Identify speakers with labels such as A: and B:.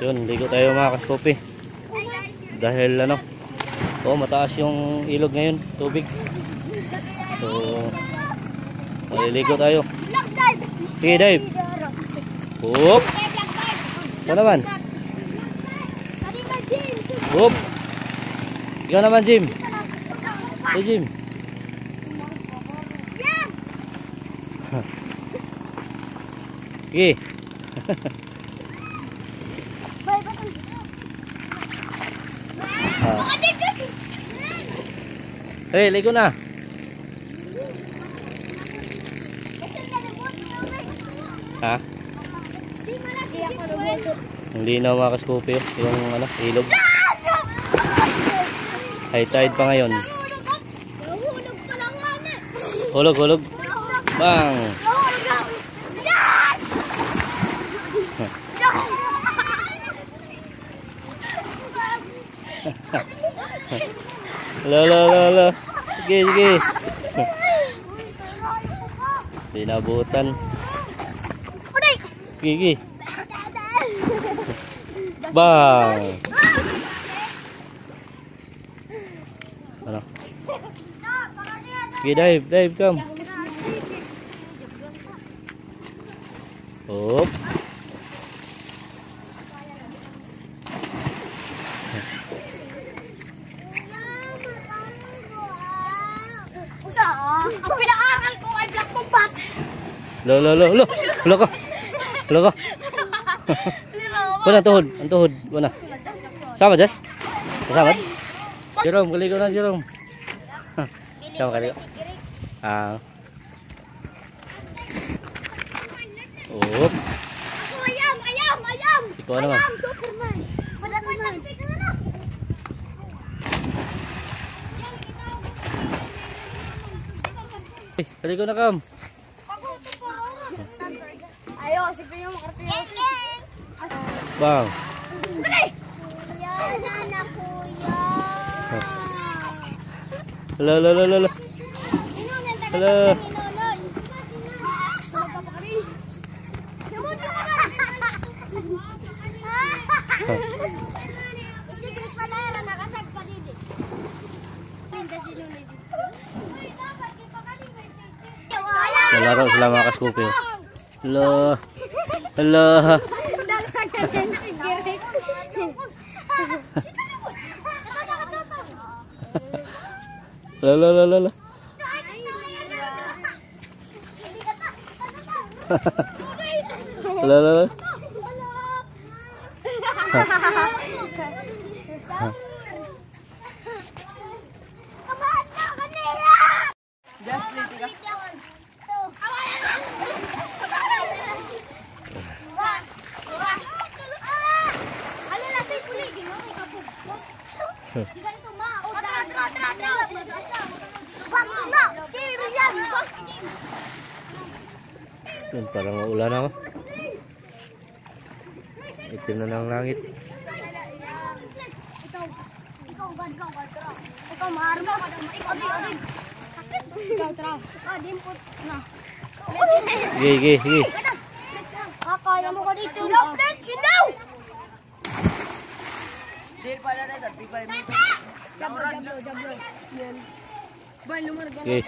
A: Yun, ligo tayo mga kaskopi. Dahil ano, oh, mataas yung ilog ngayon, tubig. So, maliligo tayo. Sige, dive. Whoop! Ikaw naman. Whoop! Ikaw naman, Jim. Hey, Jim. Sige. Hey, ligo na. Ha? Mga kaskopi oh. yung ano, ilog. High tide pa ngayon. Hulog, hulog. Bang! lơ lơ lơ lơ sige sige Dinabutan. Uday! Gigi. Bang! Ano? Sige, đây đây come. Hop. Lo, lo, lo, lo. Lo ka. Lo ka. Kuna tuhod, ang tuhod, kuna. Sama Jas? Kasama? Jerome, kaligo na Jerome. Sama kaligo. Ah. Op,
B: Ako ayam, ayam, ayam.
A: ikaw naman.
B: Ayam, Superman. Taxi ka na.
A: Eh, Kaligo na kam.
B: Ayo, sipin yung arti.
A: Bang.
B: Halo, halo, halo, halo. Halo.
A: Nalaro. lơ lơ lơ lơ lơ lơ lơ lơ lơ lơ Yun, parang maulan ako. Itim na ng langit.
B: Ikaw, maharma. Ikaw, di. Ikaw, tra. Ikaw, dimpot na.
A: Sige, sige.
B: Kakaya mo ko dito. No, let's you know!
A: ये